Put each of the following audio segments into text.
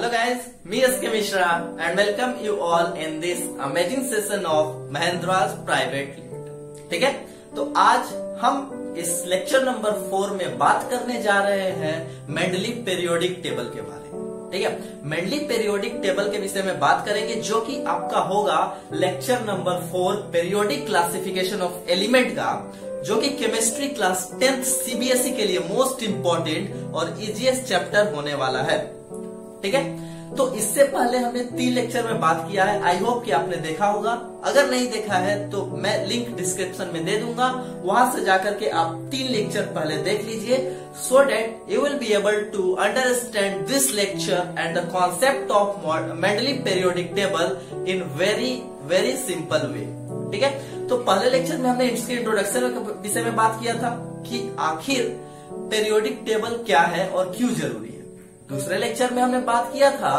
Hello guys, me S.K. Mishra and welcome you all in this amazing session of Mahendra's Private Limited. ठीक है तो आज हम इस लेक्चर नंबर फोर में बात करने जा रहे हैं मेंडली पेरियोडिक टेबल के बारे में ठीक है मेंडली पेरियोडिक टेबल के विषय में बात करेंगे जो कि आपका होगा lecture number four periodic classification of element का जो कि केमिस्ट्री क्लास टेंथ सीबीएसई के लिए मोस्ट इंपॉर्टेंट और इजीएस्ट चैप्टर होने वाला है ठीक है? तो इससे पहले हमने तीन लेक्चर में बात किया है। आई होप कि आपने देखा होगा। अगर नहीं देखा है तो मैं लिंक डिस्क्रिप्शन में दे दूँगा। वहाँ से जाकर के आप तीन लेक्चर पहले देख लीजिए। So that you will be able to understand this lecture and the concept of Mendeleev periodic table in very very simple way ठीक है? तो पहले लेक्चर में हमने इसके इंट्रोडक्शन विषय में बात किया था कि आखिर पेरियोडिक टेबल क्या है और क्यों ज़रूरी है। दूसरे लेक्चर में हमने बात किया था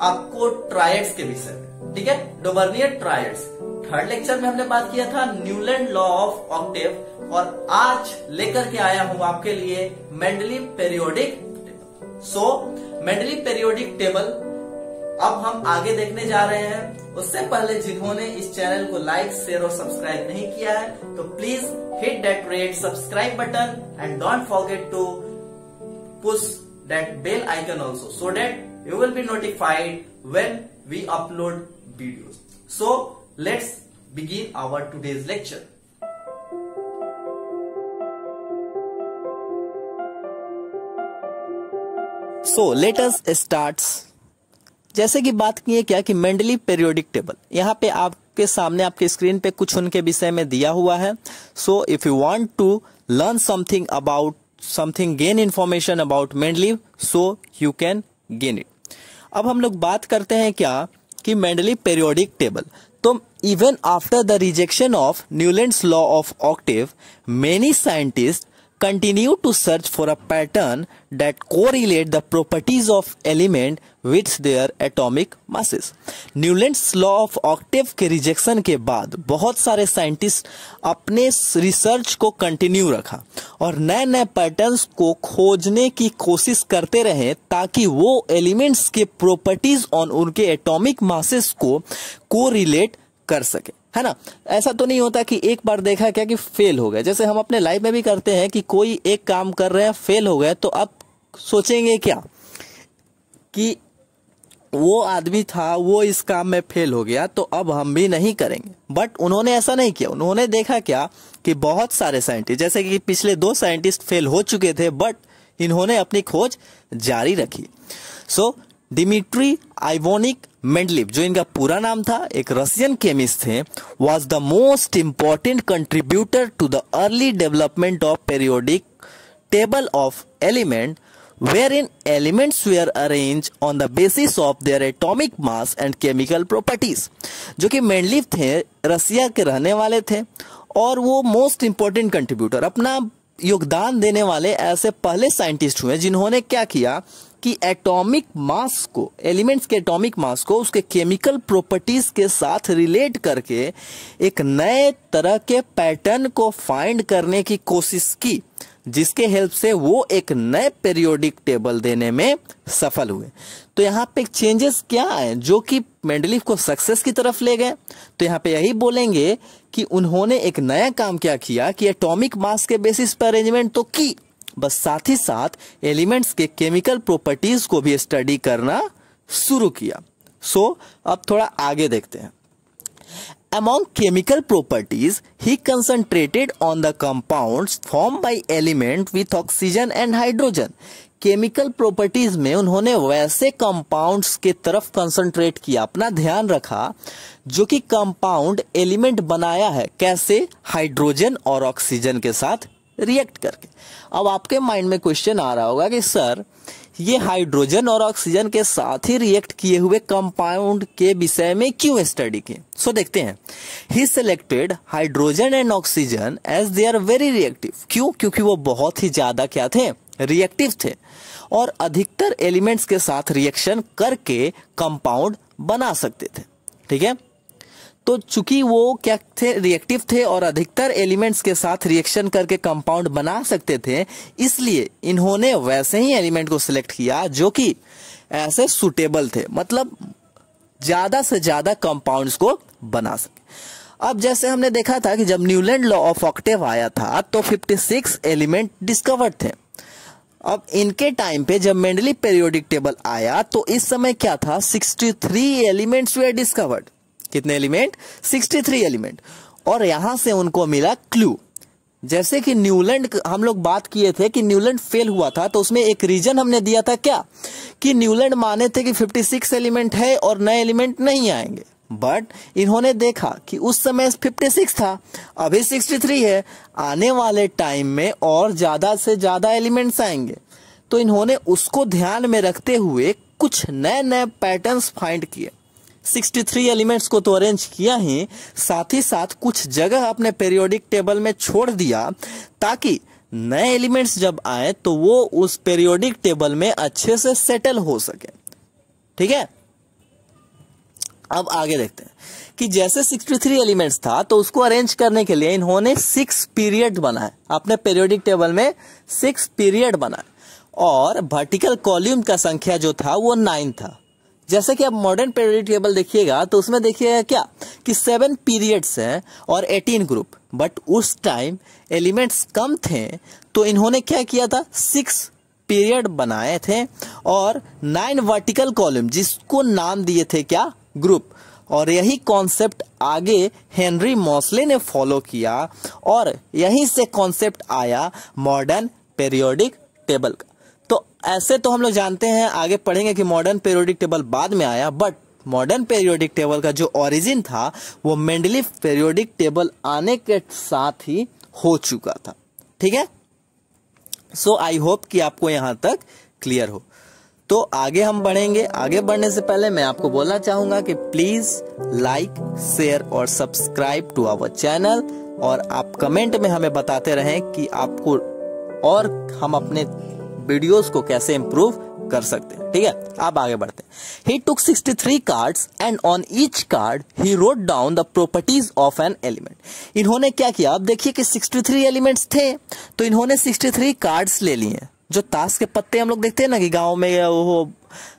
आपको ट्रायड्स के विषय में, ठीक है? डोबर्नियर ट्रायड्स थर्ड लेक्चर में हमने बात किया था न्यूलैंड लॉ ऑफ़ ऑक्टेव और आज लेकर के आया हूँ आपके लिए Mendeleev periodic so Mendeleev periodic table अब हम आगे देखने जा रहे हैं। उससे पहले जिन्होंने इस चैनल को लाइक शेयर और सब्सक्राइब नहीं किया है तो please hit that red subscribe button and don't forget to push that bell icon also so that you will be notified when we upload videos. So let's begin our today's lecture. So let us start जैसे कि बात की है क्या कि Mendeleev periodic table यहाँ पे आपके सामने आपके स्क्रीन पे कुछ उनके विषय में दिया हुआ है so if you want to learn something about something gain information about Mendeleev so you can gain it अब हम लोग बात करते हैं क्या कि मेंडली पेरियोडिक टेबल तो even after the rejection of Newland law of octave many scientist continue to search for a pattern that correlate the properties of element with their atomic masses. Newlands law of octave के rejection के बाद बहुत सारे scientist अपने research को continue रखा और नए नए पैटर्न्स को खोजने की कोशिश करते रहे ताकि वो एलिमेंट्स के प्रॉपर्टीज़ ऑन उनके एटॉमिक मासेस को को रिलेट कर सके है ना? ऐसा तो नहीं होता कि एक बार देखा क्या कि फेल हो गया। जैसे हम अपने लाइफ में भी करते हैं कि कोई एक काम कर रहे हैं फेल हो गया तो अब सोचेंगे क्या? कि वो आदमी था, वो इस काम में फेल हो गया तो अब हम भी नहीं करेंगे। बट उन्होंने ऐसा नहीं किया। उन्होंने देखा क्या कि बहुत सारे साइंटिस्ट जैसे कि पिछले दो साइंटिस्ट फेल हो चुके थे बट इन्होंने अपनी खोज जारी रखी। सो डिमिट्री आइवोनिक मेंडलिव, जो इनका पूरा नाम था, एक रशियन केमिस्ट थे was the most important contributor to the early development of periodic table of element where in elements were arrange on the basis of their atomic mass and chemical properties जो कि Mendeleev थे रसिया के रहने वाले थे, और वो मोस्ट इंपॉर्टेंट कंट्रीब्यूटर अपना योगदान देने वाले ऐसे पहले साइंटिस्ट हुए, जिन्होंने क्या किया कि एटॉमिक मास को एलिमेंट्स के एटॉमिक मास को उसके केमिकल प्रॉपर्टीज़ के साथ रिलेट करके एक नए तरह के पैटर्न को फाइंड करने की कोशिश की, जिसके हेल्प से वो एक नए पेरियोडिक टेबल देने में सफल हुए। तो यहाँ पे चेंजेस क्या आए जो कि मेंडलीफ को सक्सेस की तरफ़ ले गए। तो यहाँ पे यही बोलेंगे कि उन्होंने एक नया काम क्या किया कि एटॉमिक मास के बेसिस पर अरेंजमेंट तो की। बस साथ ही साथ एलिमेंट्स के केमिकल प्रॉपर्टीज़ को भी स्टडी करना शुरू किया। सो so, अब थोड़ा आगे देखते हैं। Among chemical properties, he concentrated on the compounds formed by element with oxygen and hydrogen. Chemical properties में उन्होंने वैसे कंपाउंड्स के तरफ़ कंसंट्रेट किया। अपना ध्यान रखा जो कि कंपाउंड एलिमेंट बनाया है। कैसे? हाइड्रोजन और ऑक्सीजन के साथ रिएक्ट करके। अब आपके माइंड में क्वेश्चन आ रहा होगा कि, सर, ये हाइड्रोजन और ऑक्सीजन के साथ ही रिएक्ट किए हुए कंपाउंड के विषय में क्यों स्टडी किए? सो देखते हैं। He selected hydrogen and oxygen as they are very reactive क्यों? क्योंकि वो बहुत ही ज़्यादा क्या थे? रिएक्टिव थे। और अधिकतर एलिमेंट्स के साथ रिएक्शन करके कंपाउंड बना सकते थे। ठीक है? तो चूँकि वो क्या थे रिएक्टिव थे और अधिकतर एलिमेंट्स के साथ रिएक्शन करके कंपाउंड बना सकते थे, इसलिए इन्होंने वैसे ही एलिमेंट को सिलेक्ट किया जो कि ऐसे सुटेबल थे मतलब ज़्यादा से ज़्यादा कंपाउंड्स को बना सके। अब जैसे हमने देखा था कि जब न्यूलैंड लॉ ऑफ़ ऑक्टेव आया था तो 56 एलिमेंट डिस्कवर्ड थे। अब इनके टाइम पे जब मेंडली पेरियोडिक टेबल आया तो इस समय क्या था? 63 एलिमेंट्स वे डिस्कवर्ड कितने एलिमेंट? 63 एलिमेंट। और यहाँ से उनको मिला क्लू जैसे कि न्यूलैंड हम लोग बात किए थे कि न्यूलैंड फेल हुआ था तो उसमें एक रीजन हमने दिया था क्या? कि न्यूलैंड माने थे कि 56 एलिमेंट है और नए एलिमेंट नहीं आएँगे। बट इन्होंने देखा कि उस समय 56 था, अभी 63 है, आने वाले टाइम में और ज़्यादा से ज़्यादा एलिमेंट्स आएँगे। तो इन्होंने उसको ध्यान में रखते हुए कुछ नए नए पैटर्न्स फाइंड किए। 63 एलिमेंट्स को तो अरेंज किया ही, साथ ही साथ कुछ जगह अपने पेरियोडिक टेबल में छोड़ दिया, ताकि नए एलिमेंट्स जब आए तो वो उस पेरियोडिक टेबल में अच्छे से सेटल हो सके। ठीक है? अब आगे देखते हैं कि जैसे 63 एलिमेंट्स था तो उसको अरेंज करने के लिए इन्होंने सिक्स पीरियड बनाए अपने पेरियोडिक टेबल में सिक्स पीरियड बनाए और वर्टिकल कॉल्यूम का संख्या जो था, वो नाइन था। जैसे कि आप मॉडर्न पेरियोडिक टेबल देखिएगा तो उसमें देखिएगा क्या? कि सेवन पीरियड्स हैं और एटीन ग्रुप बट उस टाइम एलिमेंट्स कम थे तो इन्होंने क्या किया था? सिक्स पीरियड बनाए थे और नाइन वर्टिकल कॉलम जिसको नाम दिए थे क्या? ग्रुप और यही कॉन्सेप्ट आगे हेनरी मॉसले ने फॉलो किया और यहीं से कॉन्सेप्ट आया मॉडर्न पेरियोडिक टेबल का ऐसे तो हम लोग जानते हैं, आगे पढ़ेंगे कि मॉडर्न पेरियोडिक टेबल बाद में आया बट मॉडर्न पेरियोडिक टेबल का जो ओरिजिन था, वो मेंडली पेरियोडिक टेबल आने के साथ ही हो चुका था। ठीक है? सो आई होप कि आपको यहाँ तक क्लियर हो। तो आगे हम बढ़ेंगे। आगे बढ़ने से पहले मैं आपको बोलना चाहूँगा कि प्लीज़ लाइक शेयर और सब्सक्राइब टू आवर चैनल और आप कमेंट में हमें बताते रहें कि आपको और हम अपने वीडियोस को कैसे इंप्रूव कर सकते हैं। ठीक है? आप आगे बढ़ते हैं। He took 63 cards and on each card he wrote down the properties of an element इन्होंने क्या किया? अब देखिए कि 63 एलिमेंट्स थे तो इन्होंने 63 कार्ड्स ले लिए जो ताश के पत्ते हम लोग देखते हैं ना कि गाँव में वो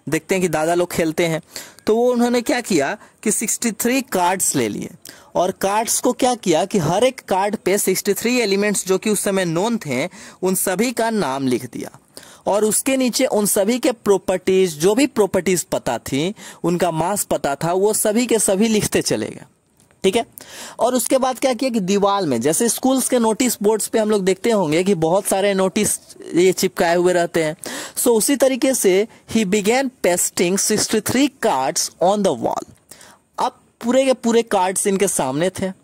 देखते हैं कि दादा लोग खेलते हैं। तो वो उन्होंने क्या किया कि 63 कार्ड्स ले लिए। और कार्ड्स को क्या किया कि हर एक कार्ड पे 63 एलिमेंट्स जो कि उस समय नोन थे, उन सभी का नाम लिख दिया। और उसके नीचे उन सभी के प्रॉपर्टीज़ जो भी प्रॉपर्टीज़ पता थी उनका मास पता था वो सभी के सभी लिखते चले गए। ठीक है? और उसके बाद क्या किया कि दीवार में जैसे स्कूल्स के नोटिस बोर्ड्स पे हम लोग देखते होंगे कि बहुत सारे नोटिस ये चिपकाए हुए रहते हैं। सो so, उसी तरीके से ही began pasting 63 cards on the wall अब पूरे के पूरे कार्ड्स इनके सामने थे।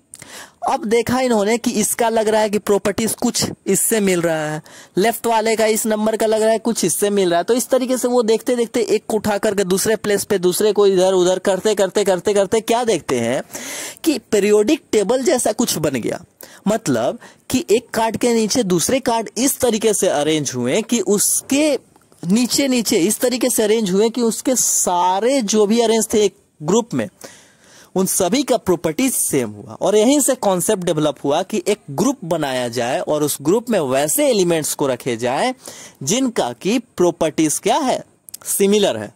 अब देखा इन्होंने कि इसका लग रहा है कि प्रॉपर्टीज़ कुछ इससे मिल रहा है। लेफ़्ट वाले का इस नंबर का लग रहा है कुछ इससे मिल रहा है। तो इस तरीके से वो देखते देखते एक को उठा करके दूसरे प्लेस पे, दूसरे को इधर, उधर करते करते करते करते क्या देखते हैं कि पेरियोडिक टेबल जैसा कुछ बन गया। मतलब कि एक कार्ड के नीचे दूसरे कार्ड इस तरीके से अरेंज हुए कि उसके नीचे नीचे इस तरीके से अरेंज हुए कि उसके सारे जो भी अरेंज थे एक ग्रुप में उन सभी का प्रॉपर्टीज़ सेम हुआ। और यहीं से कॉन्सेप्ट डेवलप हुआ कि एक ग्रुप बनाया जाए और उस ग्रुप में वैसे एलिमेंट्स को रखे जाए जिनका की प्रॉपर्टीज़ क्या है? सिमिलर है।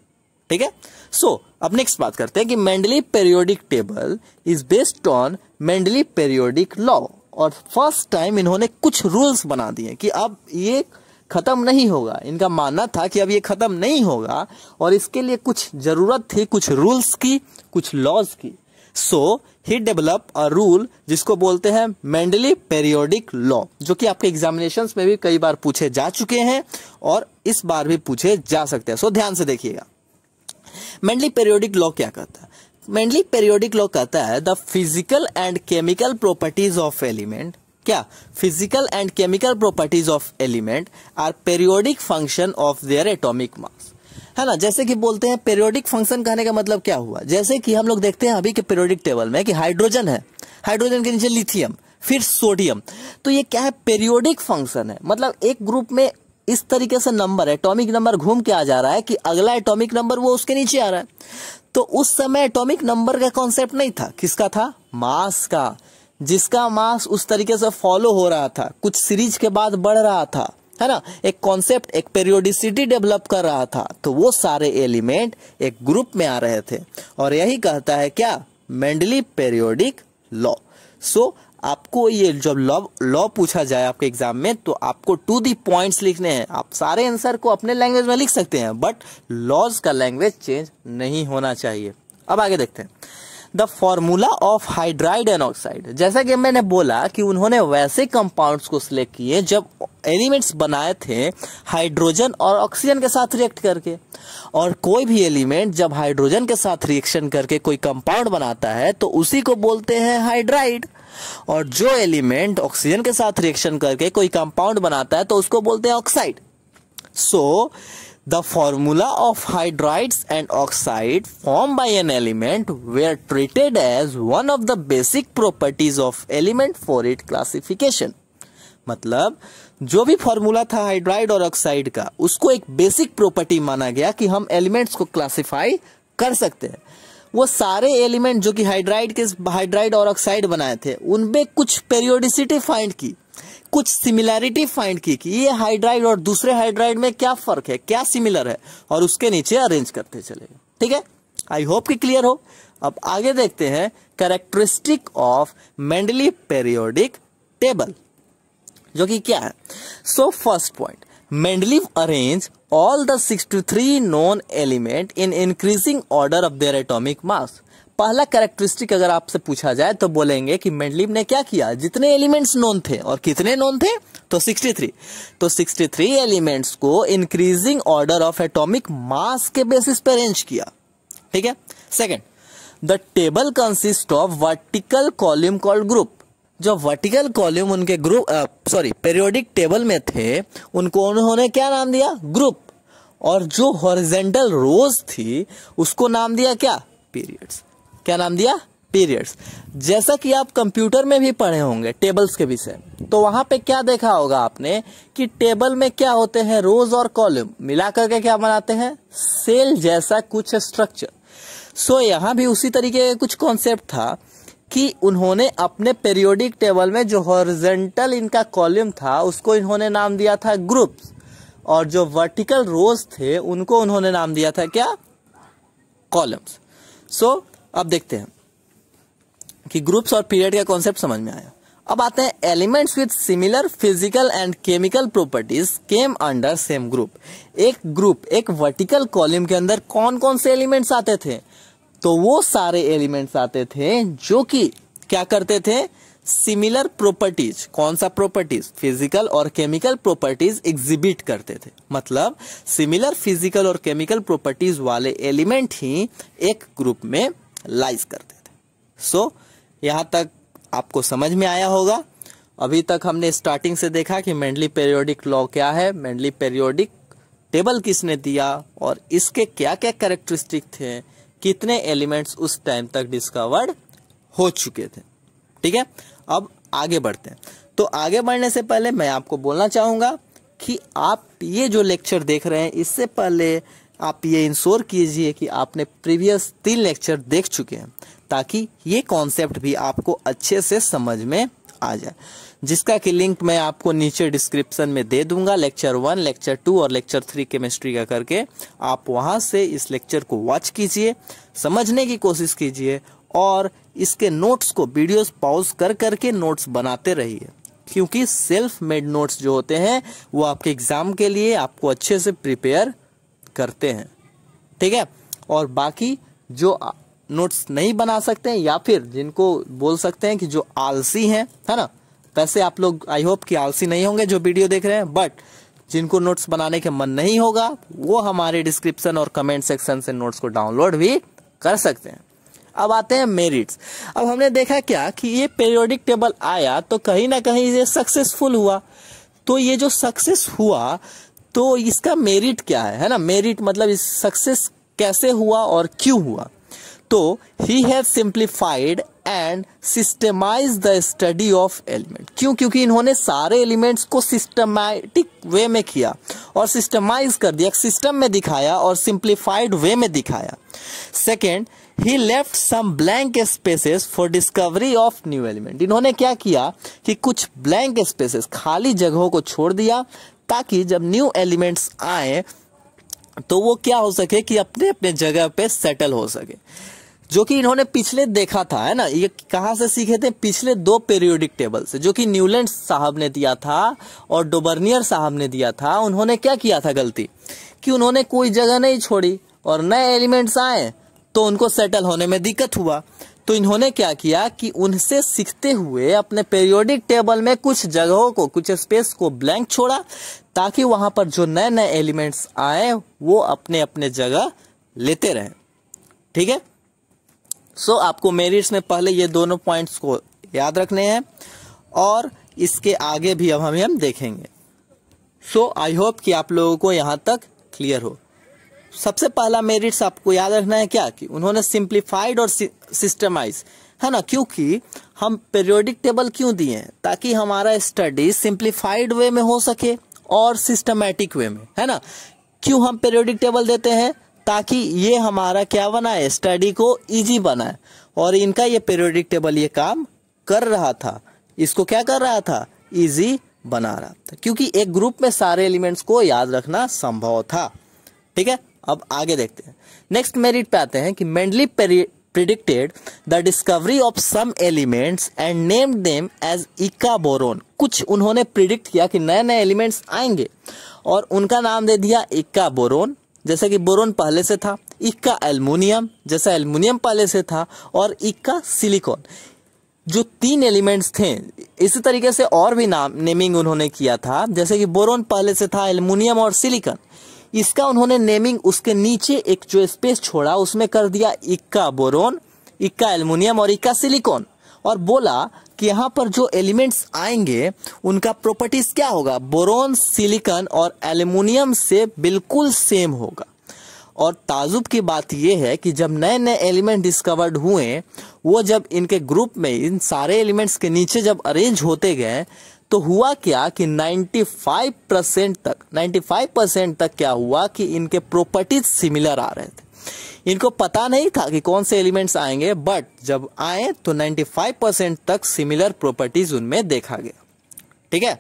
ठीक है? सो अब नेक्स्ट बात करते हैं कि Mendeleev periodic table is based on Mendeleev periodic law और फ़र्स्ट टाइम इन्होंने कुछ रूल्स बना दिए कि अब ये खत्म नहीं होगा। इनका मानना था कि अब ये खत्म नहीं होगा और इसके लिए कुछ ज़रूरत थी, कुछ रूल्स की, कुछ लॉज की। सो ही डेवलप अ रूल जिसको बोलते हैं मेंडली पेरियोडिक लॉ जो कि आपके एग्जामिनेशन में भी कई बार पूछे जा चुके हैं और इस बार भी पूछे जा सकते हैं। सो so, ध्यान से देखिएगा। मेंडली पेरियोडिक लॉ क्या कहता है? मेंडली पेरियोडिक लॉ कहता है the physical and chemical properties of element क्या? Physical and chemical properties of element are periodic function of their atomic mass है ना? जैसे कि बोलते हैं पेरियोडिक फ़ंक्शन कहने का मतलब क्या हुआ? जैसे कि हम लोग देखते हैं अभी के पेरियोडिक टेबल में कि हाइड्रोजन है। हाइड्रोजन के नीचे लिथियम फिर सोडियम तो ये क्या है? पेरियोडिक फ़ंक्शन है। मतलब एक ग्रुप में इस तरीके से नंबर एटॉमिक नंबर घूम के आ जा रहा है कि अगला एटॉमिक नंबर वो उसके नीचे आ रहा है। तो उस समय एटॉमिक नंबर का कॉन्सेप्ट नहीं था। किसका था? मास का। जिसका मास उस तरीके से फॉलो हो रहा था। कुछ सीरीज़ के बाद बढ़ रहा था। है ना, एक कॉन्सेप्ट एक पेरियोडिसिटी डेवलप कर रहा था। तो वो सारे एलिमेंट एक ग्रुप में आ रहे थे। और यही कहता है क्या? मेंडली पेरियोडिक लॉ सो आपको ये जब लॉ लॉ पूछा जाए आपके एग्ज़ाम में तो आपको टू दी पॉइंट्स लिखने हैं। आप सारे आंसर को अपने लैंग्वेज में लिख सकते हैं बट लॉज का लैंग्वेज चेंज नहीं होना चाहिए। अब आगे देखते हैं। The formula of hydride and oxide जैसा कि मैंने बोला कि उन्होंने वैसे कंपाउंड्स को सिलेक्ट किए जब एलिमेंट्स बनाए थे हाइड्रोजन और ऑक्सीजन के साथ रिएक्ट करके। और कोई भी एलिमेंट जब हाइड्रोजन के साथ रिएक्शन करके कोई कंपाउंड बनाता है तो उसी को बोलते हैं हाइड्राइड और जो एलिमेंट ऑक्सीजन के साथ रिएक्शन करके कोई कंपाउंड बनाता है तो उसको बोलते हैं oxide so The formula of hydrides and oxide formed by an element were treated as one of the basic properties of element for its classification. मतलब जो भी फॉर्मूला था हाइड्राइड और ऑक्साइड का, उसको एक बेसिक प्रॉपर्टी माना गया कि हम एलिमेंट्स को क्लासिफाई कर सकते हैं वो सारे एलिमेंट जो कि हाइड्राइड के हाइड्राइड और ऑक्साइड बनाए थे, उनमें कुछ पेरियोडिसिटी फाइंड की कुछ सिमिलैरिटी फाइंड की कि ये हाइड्राइड और दूसरे हाइड्राइड में क्या फ़र्क है, क्या सिमिलर है, और उसके नीचे अरेंज करते चले। ठीक है? आई होप कि क्लियर हो। अब आगे देखते हैं characteristic of Mendeleev periodic table जो कि क्या है? So first point Mendeleev arrange all the 63 known element in increasing order of their atomic mass पहला कैरेक्टरिस्टिक अगर आपसे पूछा जाए तो बोलेंगे कि मेंडलीव ने क्या किया? जितने एलिमेंट्स नोन थे और कितने नोन थे? तो 63 तो 63 एलिमेंट्स को increasing order of atomic mass के बेसिस पे अरेंज किया। ठीक है? Second the table consist of vertical column called group जो वर्टिकल कॉल्यूम उनके ग्रुप सॉरी पेरियोडिक टेबल में थे, उनको उन्होंने क्या नाम दिया? ग्रुप और जो हॉरिजेंटल रोज थी, उसको नाम दिया क्या? पीरियड्स क्या नाम दिया? पीरियड्स जैसा कि आप कंप्यूटर में भी पढ़े होंगे टेबल्स के विषय तो वहाँ पे क्या देखा होगा आपने कि टेबल में क्या होते हैं रोज और कॉलम मिलाकर के क्या बनाते हैं? सेल जैसा कुछ स्ट्रक्चर सो so, यहाँ भी उसी तरीके का कुछ कॉन्सेप्ट था कि उन्होंने अपने पेरियोडिक टेबल में जो हॉरिजेंटल इनका कॉलम था उसको इन्होंने नाम दिया था ग्रुप्स और जो वर्टिकल रोज थे उनको उन्होंने नाम दिया था क्या? कॉलम्स सो so, अब देखते हैं कि ग्रुप्स और पीरियड का कॉन्सेप्ट समझ में आया। अब आते हैं elements with similar physical and chemical properties came under same group एक ग्रुप एक वर्टिकल कॉलम के अंदर कौन कौन से एलिमेंट्स आते थे? तो वो सारे एलिमेंट्स आते थे जो कि क्या करते थे? सिमिलर प्रॉपर्टीज़ कौन सा प्रॉपर्टीज़ फ़िज़िकल और केमिकल प्रॉपर्टीज़ एग्जिबिट करते थे। मतलब सिमिलर फ़िज़िकल और केमिकल प्रॉपर्टीज़ वाले एलिमेंट ही एक ग्रुप में लाइज करते थे। सो so, यहाँ तक आपको समझ में आया होगा। अभी तक हमने स्टार्टिंग से देखा कि मेंडली पेरियोडिक लॉ क्या है मेंडली पेरियोडिक टेबल किसने दिया और इसके क्या क्या कैरेक्टरिस्टिक थे कितने एलिमेंट्स उस टाइम तक डिस्कवर्ड हो चुके थे। ठीक है? अब आगे बढ़ते हैं। तो आगे बढ़ने से पहले मैं आपको बोलना चाहूँगा कि आप ये जो लेक्चर देख रहे हैं इससे पहले आप ये इंश्योर कीजिए कि आपने प्रीवियस तीन लेक्चर देख चुके हैं, ताकि ये कॉन्सेप्ट भी आपको अच्छे से समझ में आ जाए। जिसका कि लिंक मैं आपको नीचे डिस्क्रिप्शन में दे दूँगा, लेक्चर वन, लेक्चर टू और लेक्चर थ्री केमिस्ट्री का करके। आप वहाँ से इस लेक्चर को वॉच कीजिए, समझने की कोशिश कीजिए और इसके नोट्स को वीडियोस पॉज कर करके नोट्स बनाते रहिए, क्योंकि सेल्फ मेड नोट्स जो होते हैं, वो आपके एग्ज़ाम के लिए आपको अच्छे से प्रिपेयर करते हैं। ठीक है? और बाकी जो नोट्स नहीं बना सकते हैं या फिर जिनको बोल सकते हैं कि जो आलसी हैं, है ना? वैसे आप लोग आई होप कि आलसी नहीं होंगे जो वीडियो देख रहे हैं बट जिनको नोट्स बनाने के मन नहीं होगा, वो हमारे डिस्क्रिप्शन और कमेंट सेक्शन से नोट्स को डाउनलोड भी कर सकते हैं। अब आते हैं मेरिट्स अब हमने देखा क्या कि ये पेरियोडिक टेबल आया तो कहीं ना कहीं ये सक्सेसफुल हुआ। तो ये जो सक्सेस हुआ तो इसका मेरिट क्या है? है ना? मेरिट मतलब इस सक्सेस कैसे हुआ और क्यों हुआ? तो he have simplified and systematize the study of element क्यों? क्योंकि इन्होंने सारे एलिमेंट्स को सिस्टमैटिक वे में किया और सिस्टमाइज कर दिया सिस्टम में दिखाया और सिंप्लीफाइड वे में दिखाया। Second he left some blank spaces for discovery of new element इन्होंने क्या किया कि कुछ ब्लैंक स्पेसेस खाली जगहों को छोड़ दिया ताकि जब न्यू एलिमेंट्स आए तो वो क्या हो सके कि अपने अपने जगह पे सेटल हो सके। जो कि इन्होंने पिछले देखा था, है ना? ये कहाँ से सीखे थे? पिछले दो पीरियोडिक टेबल से, जो कि न्यूलैंड साहब ने दिया था और डोबर्नियर साहब ने दिया था। उन्होंने क्या किया था गलती? कि उन्होंने कोई जगह नहीं छोड़ी और नए एलिमेंट्स आए तो उनको सेटल होने में दिक्कत हुआ। तो इन्होंने क्या किया कि उनसे सीखते हुए अपने पेरियोडिक टेबल में कुछ जगहों को, कुछ स्पेस को ब्लैंक छोड़ा, ताकि वहाँ पर जो नए नए एलिमेंट्स आए, वो अपने अपने जगह लेते रहे। ठीक है? सो आपको मेरिट्स में पहले ये दोनों पॉइंट्स को याद रखने हैं, और इसके आगे भी अब हम हम देखेंगे। सो आई होप कि आप लोगों को यहाँ तक क्लियर हो। सबसे पहला मेरिट्स आपको याद रखना है क्या? कि उन्होंने सिंप्लीफाइड और सिस्टमाइज। है ना? क्योंकि हम पेरियोडिक टेबल क्यों दिए हैं? ताकि हमारा स्टडी सिंप्लीफाइड वे में हो सके और सिस्टमैटिक वे में। है ना? क्यों हम पेरियोडिक टेबल देते हैं? ताकि ये हमारा क्या बनाए? स्टडी को इजी बनाए। और इनका ये पेरियोडिक टेबल ये काम कर रहा था। इसको क्या कर रहा था? इजी बना रहा था। क्योंकि एक ग्रुप में सारे एलिमेंट्स को याद रखना संभव था। ठीक है? अब आगे देखते हैं। नेक्स्ट मेरिट पे आते हैं कि Mendeleev predicted the discovery of some elements and named them as eka boron कुछ उन्होंने प्रिडिक्ट किया कि नए नए एलिमेंट्स आएँगे और उनका नाम दे दिया इक्का बोरोन जैसे कि बोरोन पहले से था इक्का एल्युमिनियम जैसा एल्युमिनियम पहले से था, और इक्का सिलिकॉन जो तीन एलिमेंट्स थे, इसी तरीके से और भी नाम नेमिंग उन्होंने किया था। जैसे कि बोरोन पहले से था एल्युमिनियम और सिलिकॉन इसका उन्होंने नेमिंग उसके नीचे एक जो स्पेस छोड़ा, उसमें कर दिया इक्का बोरोन, इक्का एल्युमिनियम और इक्का सिलिकॉन और बोला कि यहाँ पर जो एलिमेंट्स आएँगे, उनका प्रॉपर्टीज़ क्या होगा? बोरोन सिलिकॉन और एल्युमिनियम से बिल्कुल सेम होगा। और ताजुब की बात यह है कि जब नए नए एलिमेंट डिस्कवर्ड हुए, वो जब इनके ग्रुप में इन सारे एलिमेंट्स के नीचे जब अरेंज होते गए तो हुआ क्या कि 95 परसेंट तक 95 परसेंट तक क्या हुआ कि इनके प्रॉपर्टीज़ सिमिलर आ रहे थे। इनको पता नहीं था कि कौन से एलिमेंट्स आएँगे बट जब आए तो 95 परसेंट तक सिमिलर प्रॉपर्टीज़ उनमें देखा गया। ठीक है?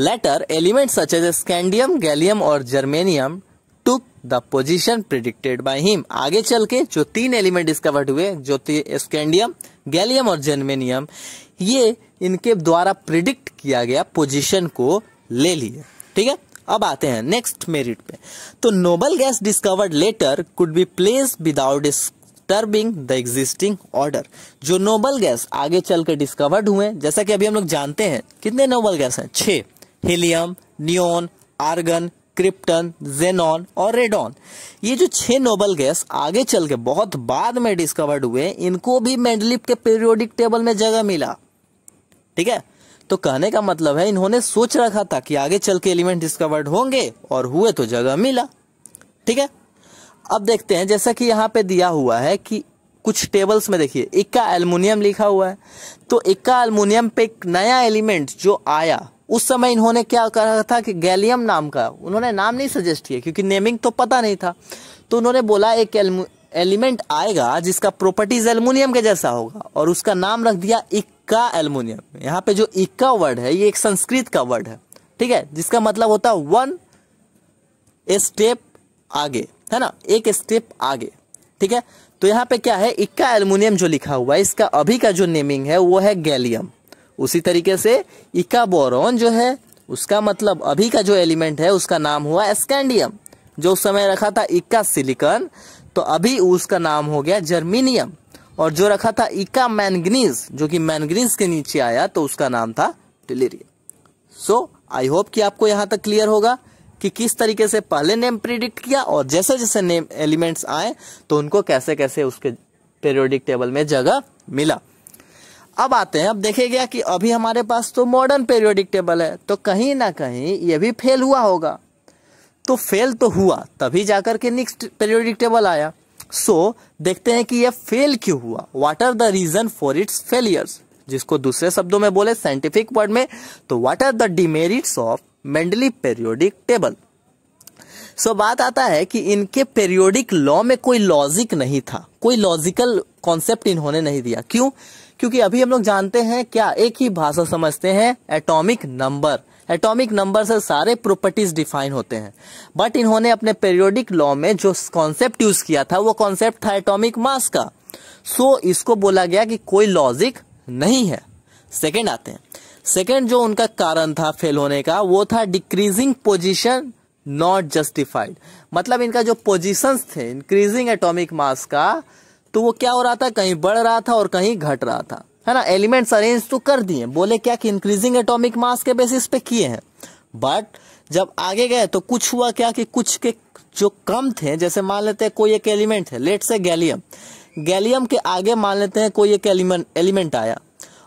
Later element such as scandium gallium और germanium took the position predicted by him आगे चल के जो तीन एलिमेंट डिस्कवर्ड हुए, जो स्कैंडियम गैलियम और जर्मेनियम ये इनके द्वारा प्रिडिक्ट किया गया पोजीशन को ले लिए। ठीक है? अब आते हैं नेक्स्ट मेरिट पे। तो noble gas discovered later could be place without disturbing the existing order जो नोबल गैस आगे चल के डिस्कवर्ड हुए, जैसा कि अभी हम लोग जानते हैं, कितने नोबल गैस हैं? छह। Helium neon argon krypton xenon और रेडॉन ये जो छह नोबल गैस आगे चल के बहुत बाद में डिस्कवर्ड हुए, इनको भी मेंडलिप के पीरियोडिक टेबल में जगह मिला। ठीक है? तो कहने का मतलब है इन्होंने सोच रखा था कि आगे चल के एलिमेंट डिस्कवर्ड होंगे और हुए तो जगह मिला। ठीक है? अब देखते हैं, जैसा कि यहाँ पे दिया हुआ है कि कुछ टेबल्स में देखिए इक्का एल्युमिनियम लिखा हुआ है। तो इक्का एल्युमिनियम पे एक नया एलिमेंट जो आया, उस समय इन्होंने क्या कहा था कि गैलियम नाम का, उन्होंने नाम नहीं सजेस्ट किया, क्योंकि नेमिंग तो पता नहीं था। तो उन्होंने बोला, एक एलिमेंट आएगा जिसका प्रॉपर्टीज़ एल्युमिनियम के जैसा होगा और उसका नाम रख दिया इक्का एल्युमिनियम यहाँ पे जो इक्का वर्ड है, ये एक संस्कृत का वर्ड है। ठीक है? जिसका मतलब होता है वन स्टेप आगे। है ना? एक स्टेप आगे। ठीक है? तो यहाँ पे क्या है? इक्का एल्युमिनियम जो लिखा हुआ है, इसका अभी का जो नेमिंग है, वो है गैलियम उसी तरीके से इक्का बोरोन जो है, उसका मतलब अभी का जो एलिमेंट है, उसका नाम हुआ स्कैंडियम जो उस समय रखा था इक्का सिलिकॉन तो अभी उसका नाम हो गया जर्मीनियम। और जो रखा था इका मैंगनीज, जो कि मैंगनीज के नीचे आया तो उसका नाम था टिलेरियम सो आई होप कि आपको यहाँ तक क्लियर होगा कि किस तरीके से पहले नेम प्रिडिक्ट किया और जैसे जैसे नेम एलिमेंट्स आए तो उनको कैसे कैसे उसके पेरियोडिक टेबल में जगह मिला। अब आते हैं, अब देखे गया कि अभी हमारे पास तो मॉडर्न पेरियोडिक टेबल है तो कहीं ना कहीं ये भी फेल हुआ होगा। तो फेल तो हुआ तभी जाकर के नेक्स्ट पेरियोडिक टेबल आया। सो so, देखते हैं कि यह फेल क्यों हुआ? What are the reason for its failures जिसको दूसरे शब्दों में बोले साइंटिफिक वर्ड में तो what are the demerits of Mendeleev periodic table so बात आता है कि इनके पेरियोडिक लॉ में कोई लॉजिक नहीं था। कोई लॉजिकल कॉन्सेप्ट इन्होंने नहीं दिया। क्यों? क्योंकि अभी हम लोग जानते हैं क्या एक ही भाषा समझते हैं एटॉमिक नंबर एटॉमिक नंबर से सारे प्रॉपर्टीज़ डिफाइन होते हैं। बट इन्होंने अपने पेरियोडिक लॉ में जो कॉन्सेप्ट यूज़ किया था वो कॉन्सेप्ट था एटॉमिक मास का। सो so, इसको बोला गया कि कोई लॉजिक नहीं है। सेकेंड आते हैं। सेकेंड जो उनका कारण था फेल होने का वो था डिक्रीजिंग पोजिशन नॉट जस्टिफाइड मतलब इनका जो पोजिशन थे इंक्रीजिंग एटॉमिक मास का तो वो क्या हो रहा था? कहीं बढ़ रहा था और कहीं घट रहा था। है ना एलिमेंट्स अरेंज तो कर दिए, बोले क्या कि इंक्रीजिंग एटॉमिक मास के बेसिस पे किए हैं। बट जब आगे गए तो कुछ हुआ क्या कि कुछ के जो कम थे, जैसे मान लेते हैं कोई एक एलिमेंट है लेट से गैलियम गैलियम के आगे मान लेते हैं कोई एक एलिमेंट एलिमेंट आया।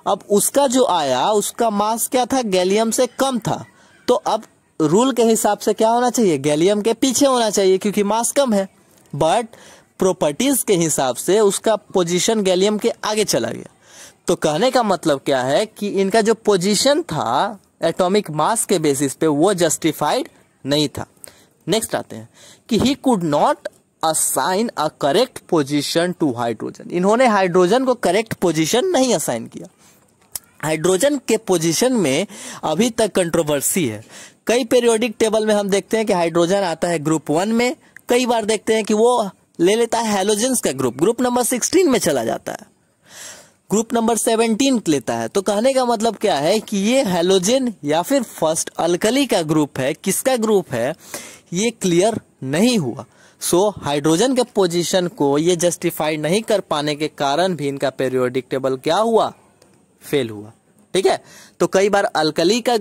अब उसका जो आया, उसका मास क्या था? गैलियम से कम था। तो अब रूल के हिसाब से क्या होना चाहिए? गैलियम के पीछे होना चाहिए, क्योंकि मास कम है। बट प्रॉपर्टीज़ के हिसाब से उसका पोजीशन गैलियम के आगे चला गया। तो कहने का मतलब क्या है कि इनका जो पोजीशन था एटॉमिक मास के बेसिस पे, वो जस्टिफाइड नहीं था। नेक्स्ट आते हैं कि he could not assign a correct position to hydrogen इन्होंने हाइड्रोजन को करेक्ट पोजीशन नहीं असाइन किया। हाइड्रोजन के पोजीशन में अभी तक कंट्रोवर्सी है। कई पेरियोडिक टेबल में हम देखते हैं कि हाइड्रोजन आता है ग्रुप वन में। कई बार देखते हैं कि वो ले लेता है हेलोजेंस का ग्रुप ग्रुप नंबर सिक्सटीन में चला जाता है। ग्रुप नंबर सेवनटीन लेता है। तो कहने का मतलब क्या है कि ये हेलोजन या फिर फ़र्स्ट अल्कली का ग्रुप है। किसका ग्रुप है? ये क्लियर नहीं हुआ। सो so, हाइड्रोजन के पोजीशन को ये जस्टिफाई नहीं कर पाने के कारण भी इनका पेरियोडिक टेबल क्या हुआ? फेल हुआ। ठीक है? तो कई बार अल्कली का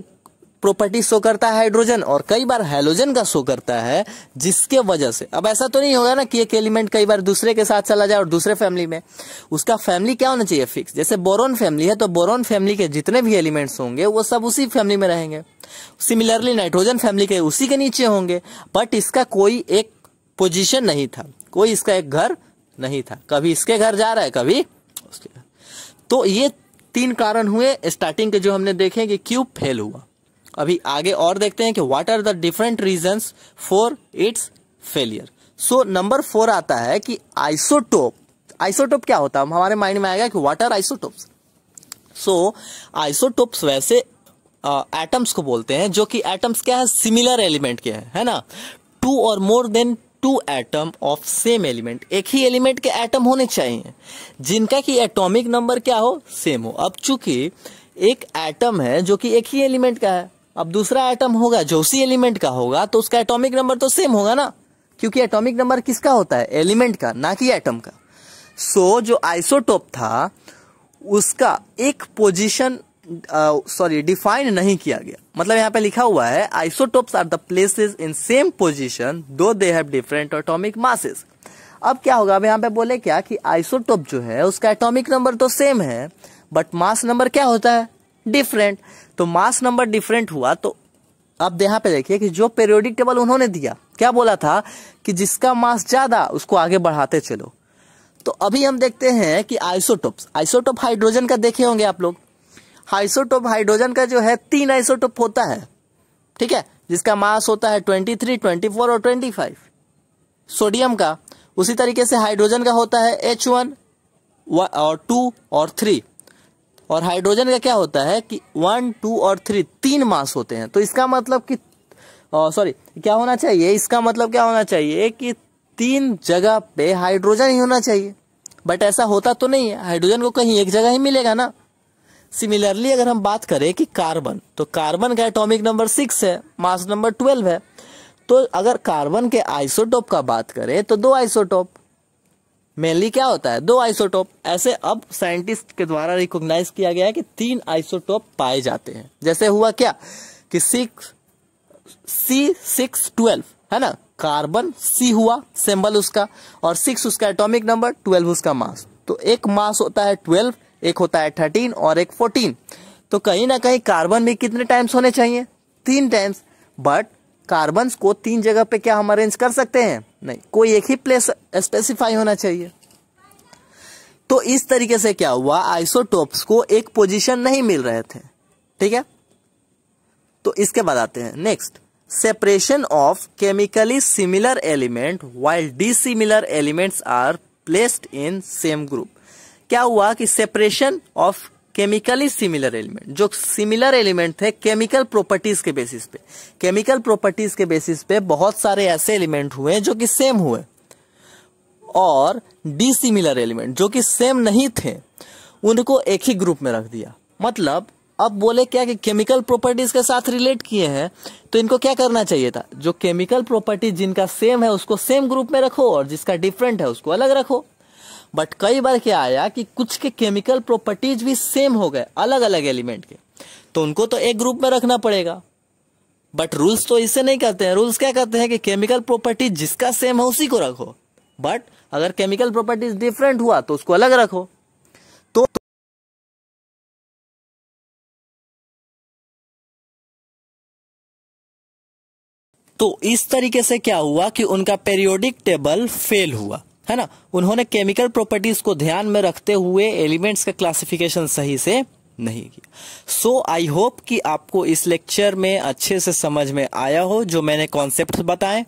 प्रॉपर्टी शो करता है हाइड्रोजन और कई बार हेलोजन का शो करता है, जिसके वजह से। अब ऐसा तो नहीं होगा ना कि एक एलिमेंट कई बार दूसरे के साथ चला जाए और दूसरे फैमिली में। उसका फैमिली क्या होना चाहिए फिक्स जैसे बोरोन फैमिली है तो बोरोन फैमिली के जितने भी एलिमेंट्स होंगे, वो सब उसी फैमिली में रहेंगे। सिमिलरली नाइट्रोजन फैमिली के उसी के नीचे होंगे। बट इसका कोई एक पोजिशन नहीं था। कोई इसका एक घर नहीं था। कभी इसके घर जा रहा है, कभी उसके तो ये तीन कारण हुए। स्टार्टिंग के जो हमने देखे कि क्यों फेल हुआ। अभी आगे और देखते हैं कि what are the different reason for its failure so number four आता है कि आइसोटोप आइसोटोप क्या होता है? हमारे माइंड में आएगा कि what are isotopes so isotopes वैसे एटम्स uh, को बोलते हैं जो कि एटम्स क्या है? सिमिलर एलिमेंट के हैं है ना? टू और more than two atom of same element एक ही एलिमेंट के एटम होने चाहिए। जिनका की एटॉमिक नंबर क्या हो? सेम हो। अब चूँकि एक एटम है जो कि एक ही एलिमेंट का है अब दूसरा एटम होगा जो उसी एलिमेंट का होगा तो उसका एटॉमिक नंबर तो सेम होगा ना? क्योंकि एटॉमिक नंबर किसका होता है? एलिमेंट का ना कि एटम का. सो so, जो आइसोटोप था उसका एक पोजीशन सॉरी डिफाइन नहीं किया गया. मतलब यहाँ पे लिखा हुआ है isotopes are the places in same position though they have different atomic masses अब क्या होगा? अब यहाँ पे बोले क्या कि आइसोटोप जो है उसका एटॉमिक नंबर तो सेम है बट मास नंबर क्या होता है? डिफरेंट तो मास नंबर डिफरेंट हुआ तो अब यहाँ पे देखिए कि जो पेरियोडिक टेबल उन्होंने दिया, क्या बोला था कि जिसका मास ज़्यादा, उसको आगे बढ़ाते चलो। तो अभी हम देखते हैं कि आइसोटोप्स आइसोटोप हाइड्रोजन का देखे होंगे आप लोग। आइसोटोप हाइड्रोजन का जो है, तीन आइसोटोप होता है। ठीक है? जिसका मास होता है ट्वेंटी थ्री ट्वेंटी फोर और ट्वेंटी फाइव सोडियम का, उसी तरीके से हाइड्रोजन का होता है एच वन और टू और थ्री और हाइड्रोजन का क्या होता है कि वन, टू और थ्री तीन मास होते हैं। तो इसका मतलब कि सॉरी क्या होना चाहिए? इसका मतलब क्या होना चाहिए कि तीन जगह पे हाइड्रोजन ही होना चाहिए। बट ऐसा होता तो नहीं है। हाइड्रोजन को कहीं एक जगह ही मिलेगा ना। सिमिलरली अगर हम बात करें कि कार्बन तो कार्बन का एटॉमिक नंबर सिक्स है मास नंबर ट्वेल्व है। तो अगर कार्बन के आइसोटोप का बात करें तो दो आइसोटोप मेनली क्या होता है, दो आइसोटोप, ऐसे अब साइंटिस्ट के द्वारा रिकॉग्नाइज किया गया है कि तीन आइसोटोप पाए जाते हैं। जैसे हुआ क्या कि सिक्स सी सिक्स ट्वेल्व है ना? कार्बन सी हुआ सिंबल उसका, और सिक्स उसका एटॉमिक नंबर ट्वेल्व उसका मास तो एक मास होता है ट्वेल्व एक होता है थर्टीन और एक फोर्टीन तो कहीं ना कहीं कार्बन भी कितने टाइम्स होने चाहिए? तीन टाइम्स बट कार्बन को तीन जगह पे क्या हम अरेंज कर सकते हैं? नहीं, कोई एक ही प्लेस स्पेसिफाई होना चाहिए। तो इस तरीके से क्या हुआ? आइसोटोप्स को एक पोजीशन नहीं मिल रहे थे। ठीक है? तो इसके बाद आते हैं। Next separation of chemically similar element while dissimilar elements are placed in same group क्या हुआ कि separation of chemically similar element जो सिमिलर एलिमेंट थे केमिकल प्रॉपर्टीज़ के बेसिस पे. केमिकल प्रॉपर्टीज़ के बेसिस पे बहुत सारे ऐसे एलिमेंट हुए जो कि सेम हुए. और डिसिमिलर एलिमेंट जो कि सेम नहीं थे, उनको एक ही ग्रुप में रख दिया. मतलब अब बोले क्या कि केमिकल प्रॉपर्टीज़ के साथ रिलेट किए हैं तो इनको क्या करना चाहिए था? जो केमिकल प्रॉपर्टीज़ जिनका सेम है, उसको सेम ग्रुप में रखो और जिसका डिफरेंट है, उसको अलग रखो. बट कई बार क्या आया कि कुछ के केमिकल प्रॉपर्टीज़ भी सेम हो गए अलग अलग एलिमेंट के। तो उनको तो एक ग्रुप में रखना पड़ेगा। बट रूल्स तो इससे नहीं कहते हैं। रूल्स क्या कहते हैं कि केमिकल प्रॉपर्टी जिसका सेम है, उसी को रखो। बट अगर केमिकल प्रॉपर्टीज़ डिफरेंट हुआ तो उसको अलग रखो। तो तो इस तरीके से क्या हुआ कि उनका पेरियोडिक टेबल फेल हुआ। है ना? उन्होंने केमिकल प्रॉपर्टीज़ को ध्यान में रखते हुए एलिमेंट्स का क्लासिफिकेशन सही से नहीं किया। सो आई होप कि आपको इस लेक्चर में अच्छे से समझ में आया हो जो मैंने कॉन्सेप्ट बताए।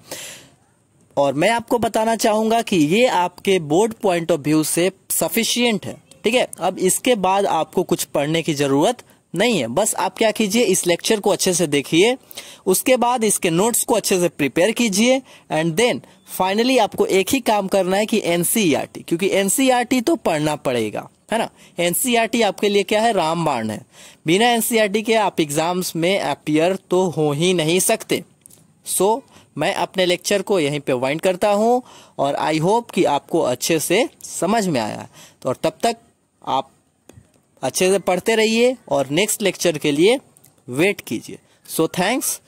और मैं आपको बताना चाहूँगा कि ये आपके बोर्ड पॉइंट ऑफ़ व्यू से सफिशियंट है। ठीक है? अब इसके बाद आपको कुछ पढ़ने की ज़रूरत नहीं है। बस आप क्या कीजिए, इस लेक्चर को अच्छे से देखिए, उसके बाद इसके नोट्स को अच्छे से प्रिपेयर कीजिए एंड देन फाइनली आपको एक ही काम करना है कि एनसीईआरटी क्योंकि एनसीईआरटी तो पढ़ना पड़ेगा है ना? एनसीईआरटी आपके लिए क्या है? रामबाण है। बिना एनसीईआरटी के आप एग्ज़ाम्स में अपियर तो हो ही नहीं सकते। सो so, मैं अपने लेक्चर को यहीं पे वाइंड करता हूँ और आई होप कि आपको अच्छे से समझ में आया तो और तब तक आप अच्छे से पढ़ते रहिए और नेक्स्ट लेक्चर के लिए वेट कीजिए। सो थैंक्स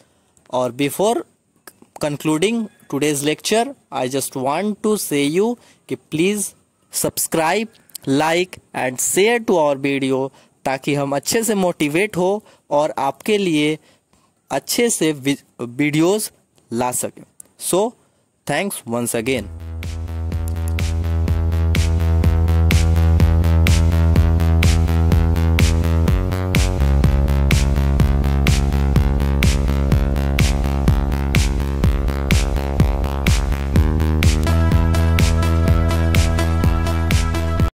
और before concluding today's lecture I just want to say you कि please subscribe like and share to our video ताकि हम अच्छे से मोटिवेट हो और आपके लिए अच्छे से वीडियोस ला सकें। So thanks once again